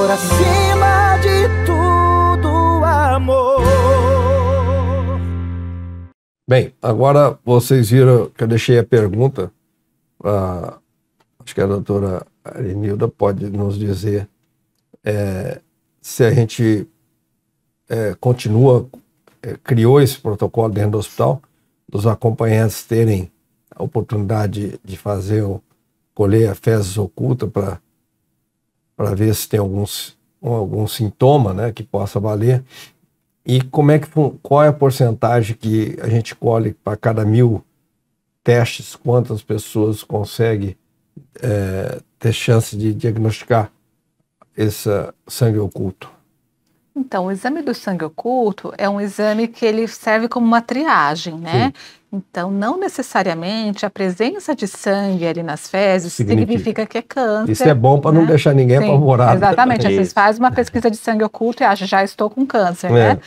Senhor, acima de tudo, amor. Bem, agora vocês viram que eu deixei a pergunta. Uh, acho que a doutora Arenilda pode nos dizer é, se a gente é, continua, é, criou esse protocolo dentro do hospital, dos acompanhantes terem a oportunidade de fazer colher a fezes oculta para ver se tem alguns, algum sintoma né, que possa valer. E como é que qual é a porcentagem que a gente colhe para cada mil testes? Quantas pessoas consegue é, ter chance de diagnosticar esse sangue oculto? Então, o exame do sangue oculto é um exame que ele serve como uma triagem, né? Sim. Então, não necessariamente a presença de sangue ali nas fezes significa, significa que é câncer. Isso é bom para né? não deixar ninguém Sim, apavorado. Exatamente. Às vezes faz uma pesquisa de sangue oculto e acha, já estou com câncer, é. né?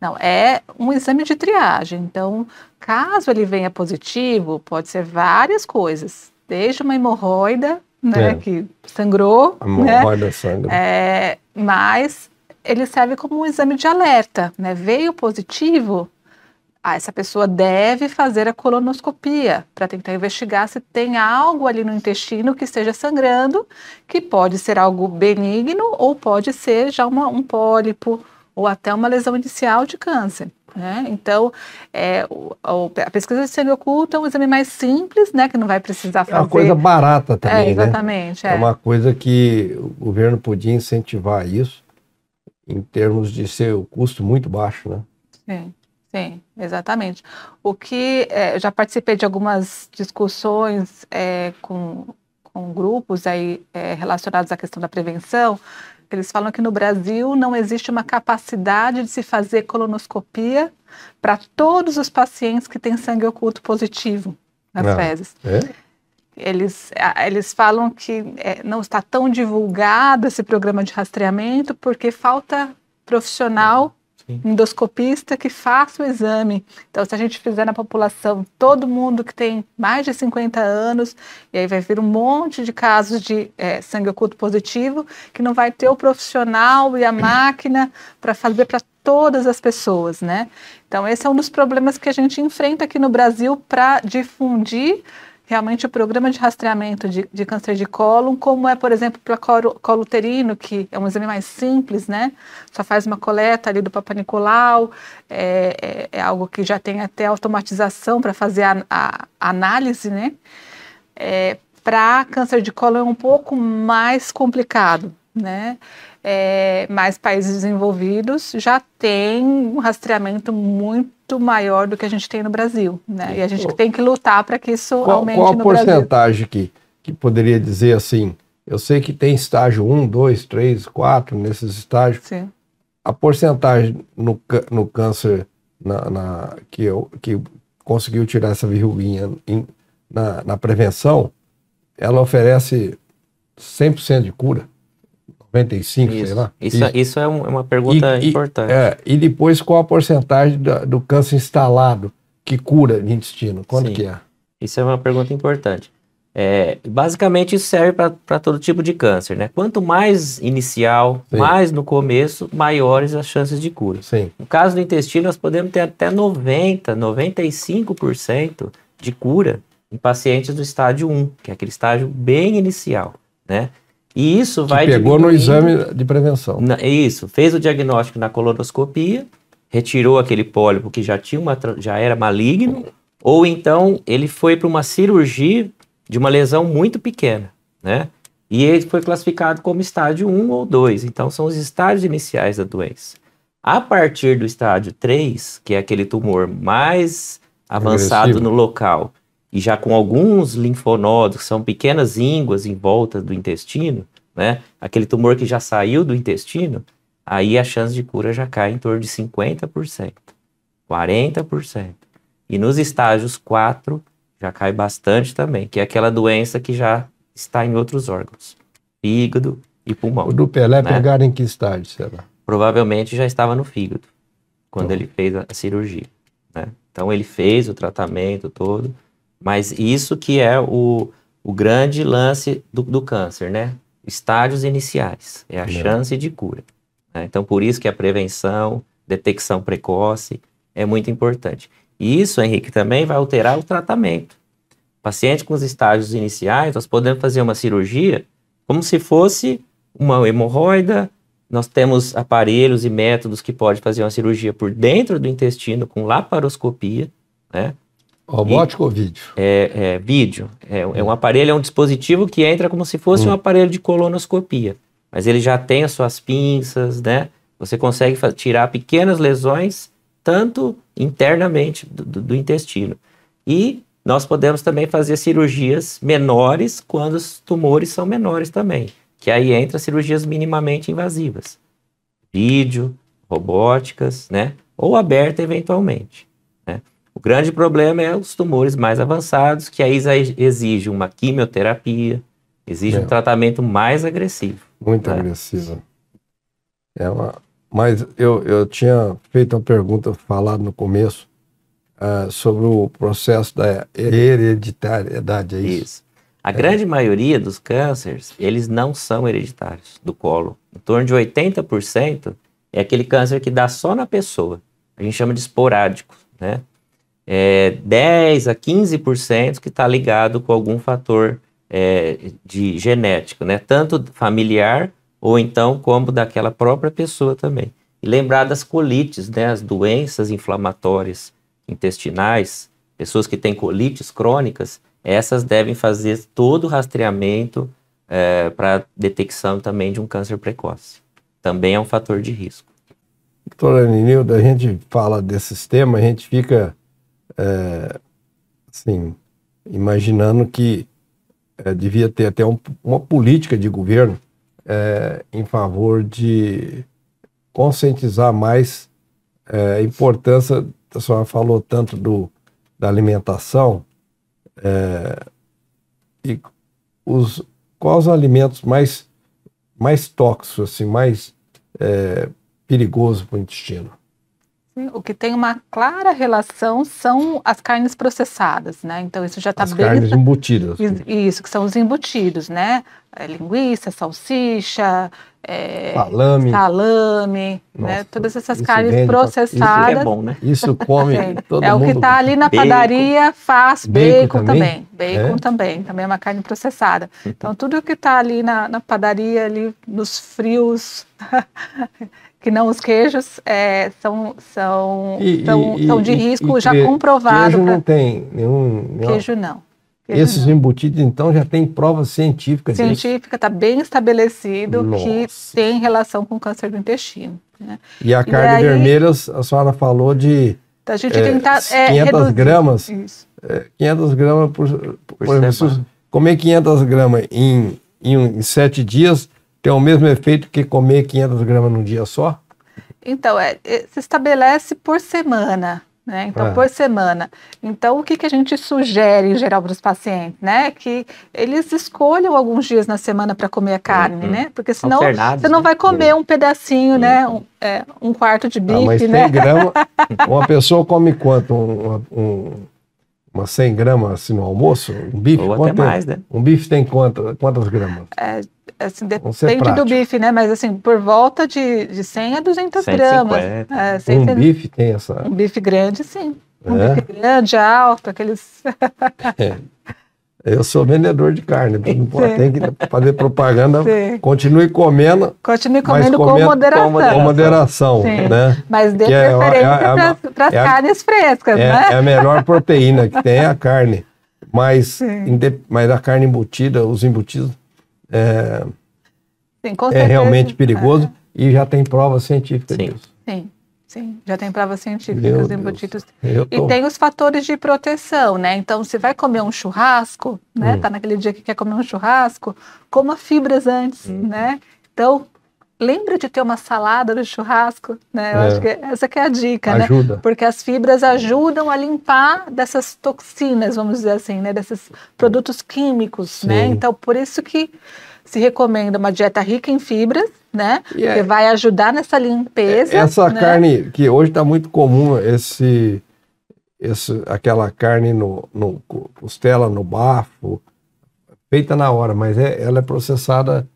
Não, é um exame de triagem. Então, caso ele venha positivo, pode ser várias coisas. Desde uma hemorroida, né, é. que sangrou. A hemorroida né? sangra. É, mas ele serve como um exame de alerta, né? Veio positivo, ah, essa pessoa deve fazer a colonoscopia para tentar investigar se tem algo ali no intestino que esteja sangrando, que pode ser algo benigno ou pode ser já uma, um pólipo ou até uma lesão inicial de câncer. Né? Então, é, o, a pesquisa de sangue oculto é um exame mais simples, né, que não vai precisar fazer. É uma coisa barata também, é, exatamente, né? É. é uma coisa que o governo podia incentivar isso em termos de ser o custo muito baixo, né? Sim. Sim, exatamente. O que é, já participei de algumas discussões é, com, com grupos aí é, relacionados à questão da prevenção. Eles falam que no Brasil não existe uma capacidade de se fazer colonoscopia para todos os pacientes que têm sangue oculto positivo nas ah, fezes. É? Eles, eles falam que é, não está tão divulgado esse programa de rastreamento porque falta profissional Sim. endoscopista que faça o exame. Então, se a gente fizer na população todo mundo que tem mais de 50 anos, e aí vai vir um monte de casos de é, sangue oculto positivo, que não vai ter o profissional e a máquina para fazer para todas as pessoas, né? Então, esse é um dos problemas que a gente enfrenta aqui no Brasil para difundir realmente o programa de rastreamento de, de câncer de cólon, como é, por exemplo, para colo, uterino, que é um exame mais simples, né? Só faz uma coleta ali do Papa Nicolau, é, é, é algo que já tem até automatização para fazer a, a, a, análise, né? É, para câncer de cólon é um pouco mais complicado, né? É, mas países desenvolvidos já têm um rastreamento muito maior do que a gente tem no Brasil, né? E a gente tem que lutar para que isso qual, aumente qual a porcentagem que, que poderia dizer assim? Eu sei que tem estágio 1, 2, 3, 4 nesses estágios. Sim. A porcentagem no, no câncer na, na, que, eu, que conseguiu tirar essa verruguinha na, na prevenção, ela oferece 100% de cura. 95, isso. sei lá. Isso, isso. isso é, é uma pergunta e, importante. E, é, e depois qual a porcentagem do, do câncer instalado que cura de intestino? Quanto Sim. que é? Isso é uma pergunta importante. É, basicamente isso serve para todo tipo de câncer, né? Quanto mais inicial, Sim. mais no começo, maiores as chances de cura. Sim. No caso do intestino, nós podemos ter até 90, 95% de cura em pacientes do estádio 1, que é aquele estágio bem inicial, né? E isso vai. Que pegou no exame de prevenção. Na, isso, fez o diagnóstico na colonoscopia, retirou aquele pólipo que já tinha uma, já era maligno, ou então ele foi para uma cirurgia de uma lesão muito pequena, né? E ele foi classificado como estágio 1 ou 2. Então são os estágios iniciais da doença. A partir do estágio 3, que é aquele tumor mais avançado Agressivo. no local, e já com alguns linfonodos, que são pequenas ínguas em volta do intestino, né? Aquele tumor que já saiu do intestino, aí a chance de cura já cai em torno de 50%, 40%. E nos estágios 4 já cai bastante também, que é aquela doença que já está em outros órgãos, fígado e pulmão. O do Pelé né? pegaram em que estágio, será? Provavelmente já estava no fígado, quando então. ele fez a cirurgia, né? Então ele fez o tratamento todo, mas isso que é o, o grande lance do, do câncer, né? estágios iniciais, é a chance de cura. né? Então, por isso que a prevenção, detecção precoce é muito importante. E isso, Henrique, também vai alterar o tratamento. Paciente com os estágios iniciais, nós podemos fazer uma cirurgia como se fosse uma hemorroida. Nós temos aparelhos e métodos que pode fazer uma cirurgia por dentro do intestino com laparoscopia, né? Robótico ou vídeo? é, é, vídeo. É, é um aparelho, é um dispositivo que entra como se fosse um aparelho de colonoscopia. Mas ele já tem as suas pinças, né? Você consegue tirar pequenas lesões, tanto internamente do, do- do intestino. E nós podemos também fazer cirurgias menores quando os tumores são menores também. Que aí entra cirurgias minimamente invasivas. Vídeo, robóticas, né? Ou aberta eventualmente. Né? O grande problema é os tumores mais avançados, que aí exige uma quimioterapia, exige É. um tratamento mais agressivo. Muito É. agressiva. É uma... Mas eu, eu tinha feito uma pergunta falada no começo ah, sobre o processo da hereditariedade, é isso? Isso. A grande maioria dos cânceres, eles não são hereditários do colo. Em torno de 80% é aquele câncer que dá só na pessoa. A gente chama de esporádico, né? É 10 a 15% que está ligado com algum fator é, de genético, né? Tanto familiar ou então como daquela própria pessoa também. E lembrar das colites, né? As doenças inflamatórias intestinais, pessoas que têm colites crônicas, essas devem fazer todo o rastreamento para detecção também de um câncer precoce. Também é um fator de risco. Doutora Ninilda, a gente fala desses temas, a gente fica, é, assim, imaginando que é, devia ter até um- uma política de governo é, em favor de conscientizar mais é, a importância, a senhora falou tanto do, da alimentação, é, e os, quais os alimentos mais, mais tóxicos, assim, mais é, perigosos para o intestino? O que tem uma clara relação são as carnes processadas, né? Então isso já está As bem carnes embutidas. Is- Isso, que são os embutidos, né? É, linguiça, salsicha, é, Salame. salame, né? Nossa, Todas essas carnes vende pra- Isso que processadas. é bom, né? Isso come Sim. todo é o mundo. que está ali na Bacon. padaria, faz Bacon bacon, também? também. Bacon É? também, também é uma carne processada. Então, tudo que está ali na, na padaria, ali nos frios, que não os queijos, é, são, são, E- são, e- são de e- risco e já comprovado. Queijo pra- não tem nenhum. nenhum- Queijo não. Esses embutidos, então, já tem prova científica disso. científica está bem estabelecido que Nossa. tem relação com câncer do intestino. Né? E a E carne aí- vermelha, a senhora falou de Então a gente É, tentar é, 500 reduzir. gramas. Isso. 500 gramas por, por, semana. exemplo, comer 500 gramas em, em, em sete dias tem o mesmo efeito que comer 500 gramas num dia só? Então, é, é, se estabelece por semana. Né? Então, Ah. por semana. Então, o que, que a gente sugere em geral para os pacientes? Né? Que eles escolham alguns dias na semana para comer a carne, Uhum. né? Porque senão você não né? vai comer um pedacinho, né? Um, é, um quarto de Ah, bife, mas né? 100 gramas, uma pessoa come quanto? Um, um, uma 100 gramas assim no almoço? Um bife? Ou até quanto tem? mais, né? Um bife tem quantas, quantas gramas? Assim, Vamos ser depende do bife, né? Mas assim, por volta de, de 100 a 200 gramas. 150. É, Um 100, bife tem essa. um bife grande, sim. Um É? bife grande, alto, aqueles. Eu sou vendedor de carne, tem que fazer propaganda. Sim. Continue comendo Continue Mas comendo com comendo- moderação. com moderação. com moderação, Sim. né? Mas dê Que é- preferência é- é- para as é a- carnes frescas, É, né? é a melhor proteína que tem é a carne. Mas, mas a carne embutida, os embutidos, é, Sim, é realmente perigoso e já tem prova científica Sim. disso. Sim, sim. Já tem provas científicas Meu dos embutidos. Eu E tô- tem os fatores de proteção, né? Então, se vai comer um churrasco, né? Hum. Tá naquele dia que quer comer um churrasco, coma fibras antes, Hum. né? Então, lembra de ter uma salada no churrasco, né? Eu É. acho que essa que é a dica, né? Ajuda. Porque as fibras ajudam a limpar dessas toxinas, vamos dizer assim, né? Desses produtos químicos, né? Sim. Então, por isso que se recomenda uma dieta rica em fibras, né? E é- Que vai ajudar nessa limpeza. Essa né? carne, que hoje está muito comum, esse, esse, aquela carne no, no co- costela, no bafo, feita na hora, mas é, ela é processada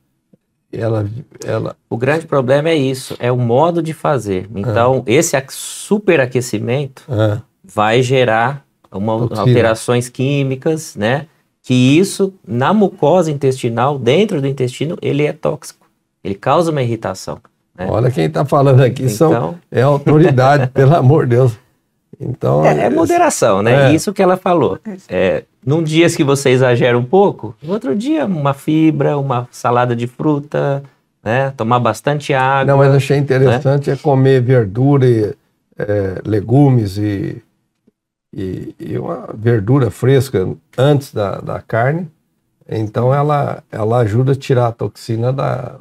ela, ela. O grande problema é isso, é o modo de fazer. Então, esse a- superaquecimento ah, vai gerar uma, Toxina. alterações químicas, né? Que isso, na mucosa intestinal, dentro do intestino, ele é tóxico. Ele causa uma irritação. né? olha quem está falando aqui são, Então, é autoridade, pelo amor de Deus. Então, é, é moderação, né? É. Isso que ela falou. É, num dias que você exagera um pouco, no outro dia uma fibra, uma salada de fruta, né? Tomar bastante água. Não, mas achei interessante é comer verdura e é, legumes e, e, e uma verdura fresca antes da, da carne. Então ela, ela ajuda a tirar a toxina da.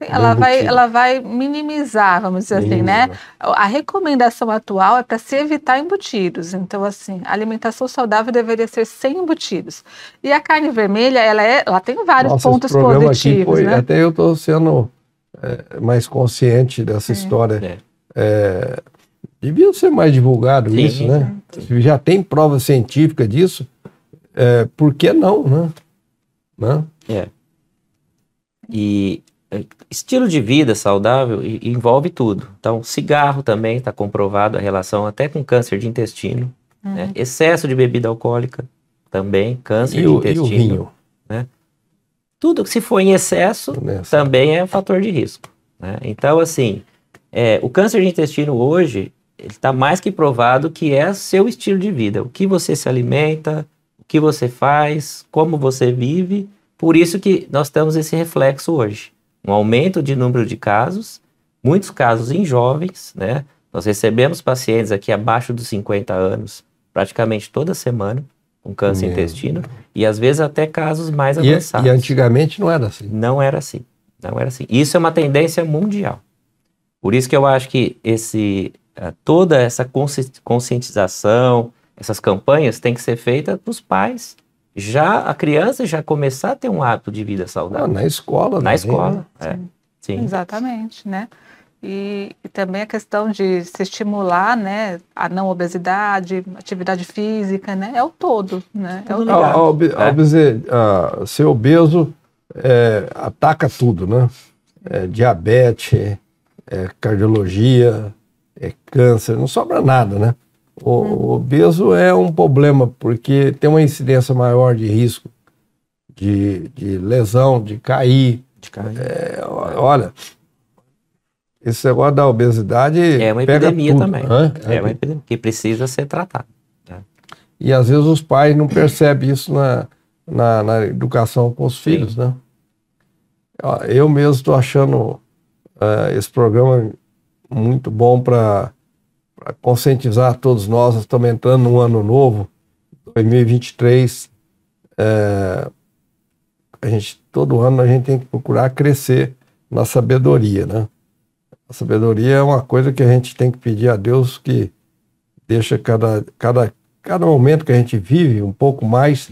Sim, Ela vai, ela vai minimizar, vamos dizer assim, né? Minimiza. A recomendação atual é para se evitar embutidos. Então, assim, a alimentação saudável deveria ser sem embutidos. E a carne vermelha, ela, é, ela tem vários Nossa, pontos esse programa aqui positivos, foi. né? Até eu estou sendo é, mais consciente dessa história. É. É, devia ser mais divulgado Sim, isso, né? Se já tem prova científica disso, é, por que não, né? né? E eh, estilo de vida saudável envolve tudo. Então, cigarro também está comprovado a relação até com câncer de intestino. Uhum. né? Excesso de bebida alcoólica também, câncer E de o, e o intestino. vinho? Tudo que se for em excesso Né? também é um fator de risco. né? Então, assim, é, o câncer de intestino hoje está mais que provado que é seu estilo de vida. O que você se alimenta, o que você faz, como você vive. Por isso que nós temos esse reflexo hoje. Um aumento de número de casos, muitos casos em jovens, né? Nós recebemos pacientes aqui abaixo dos 50 anos, praticamente toda semana, com câncer Meu intestino, e às vezes até casos mais E, avançados. e antigamente não era assim. Não era assim. Não era assim. Isso é uma tendência mundial. Por isso que eu acho que esse, eh, toda essa consci- conscientização, essas campanhas têm que ser feitas para os pais. Já a criança já começar a ter um hábito de vida Ah, saudável. na escola. na também, escola. né? é. Sim. Exatamente, né? E, e também a questão de se estimular, né, a não obesidade, atividade física, né, é o todo, né? É o Tudo A, a, obe- a É. obese- a- ser obeso é, ataca tudo, né? É, diabetes, é, cardiologia, é câncer, não sobra nada, né? O, o obeso é um problema porque tem uma incidência maior de risco de, de lesão, de cair. De carne. É, olha, esse negócio da obesidade É uma epidemia tudo, também. né? É uma epidemia que precisa ser tratada. E às vezes os pais não percebem isso na, na, na educação com os Sim. filhos, né? Ó, Eu mesmo estou achando eh, esse programa muito bom para conscientizar todos nós. Estamos entrando num ano novo, 2023. eh, a gente, todo ano a gente tem que procurar crescer na sabedoria, né? A sabedoria é uma coisa que a gente tem que pedir a Deus que deixa cada, cada, cada momento que a gente vive um pouco mais,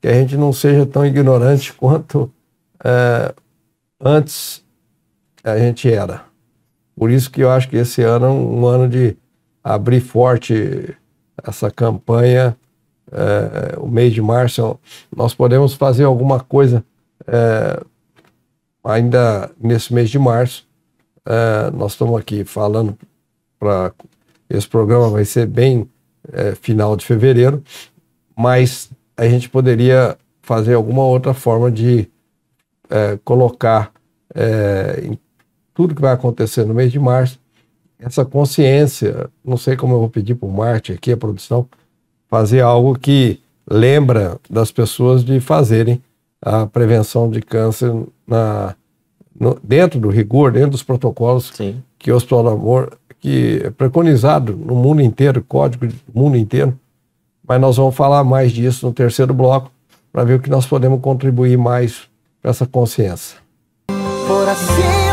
que a gente não seja tão ignorante quanto eh, antes a gente era. Por isso que eu acho que esse ano é um ano de abrir forte essa campanha. eh, o mês de março, nós podemos fazer alguma coisa eh, ainda nesse mês de março. Eh, nós estamos aqui falando para esse programa vai ser bem eh, final de fevereiro, mas a gente poderia fazer alguma outra forma de eh, colocar em tudo que vai acontecer no mês de março essa consciência. Não sei como eu vou pedir para o Marte aqui, a produção, fazer algo que lembra das pessoas de fazerem a prevenção de câncer na, no- dentro do rigor, dentro dos protocolos Sim. que o Hospital do Amor, que é preconizado no mundo inteiro, código do mundo inteiro, mas nós vamos falar mais disso no terceiro bloco para ver o que nós podemos contribuir mais para essa consciência. Por assim